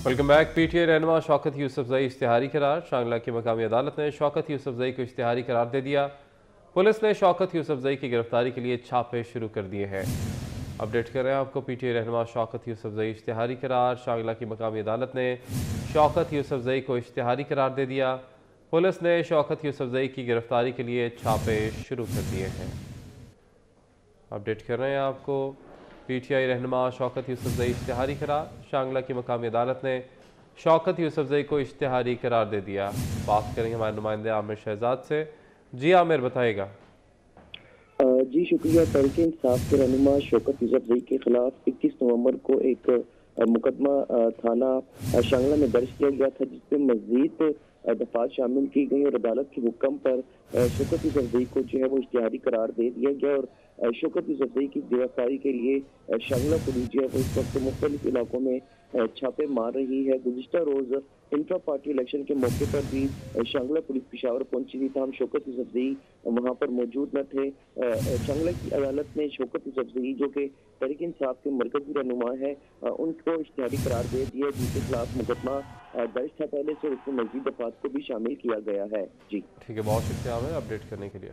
Welcome back PTA रहनमा, शौकत यूसुफजई इश्तिहारी करार। शांगला की मकामी अदालत ने शौकत यूसुफजई को इश्तिहारी करार दे दिया। पुलिस ने शौकत यूसुफजई की गिरफ्तारी के लिए छापे शुरू कर दिए हैं। अपडेट कर रहे हैं आपको पीटीए रहनमा, शौकत यूसुफजई इश्तिहारी करार। शांगला की मकामी अदालत ने शौकत यूसुफजई को इश्तिहारी करार दे दिया। पुलिस ने शौकत यूसुफजई की गिरफ्तारी के लिए छापे शुरू कर दिए हैं। अपडेट कर रहे हैं आपको पीटीआई रहनमा शौकत यूसुफजई इश्तहारी करार, शांगला की मकामी अदालत ने शौकत यूसुफजई को इश्तहारी करार दे दिया। बात करेंगे हमारे नुमाइंदे आमिर शहजाद से। जी आमिर बताएगा जी, शुक्रिया। तहरीक इंसाफ के रहनुमा शौकत यूसुफजई के खिलाफ इक्कीस नवंबर को एक मुकदमा थाना शांगला में दर्ज किया गया था जिसमें मजीद दफात शामिल की गई और अदालत के हुक्म पर शौकत यूसुफजई को जो है वो इश्तहारी करार दे दिया गया और शौकत यूसुफजई की गिरफ्तारी के लिए शांगला पुलिस जो है इस वक्त मुख्तलिफ़ इलाकों में छापे मार रही है। गुजशत रोज इंट्रा पार्टी इलेक्शन के मौके पर भी शांगला पुलिस पिशावर पहुँची थी। तमाम शौकत यूसुफजई वहाँ पर मौजूद न थे। शांगला की अदालत ने शौकत यूसुफजई जो कि तहरीक इंसाफ के मरकजी रहनुमा है उनको इश्तहारी करार दे दिया। जिनके खिलाफ मुकदमा दर्ज था पहले से, उसमें मजीद दफात को भी शामिल किया गया है। जी। ठीक है, बहुत शुक्रिया अपडेट करने के लिए।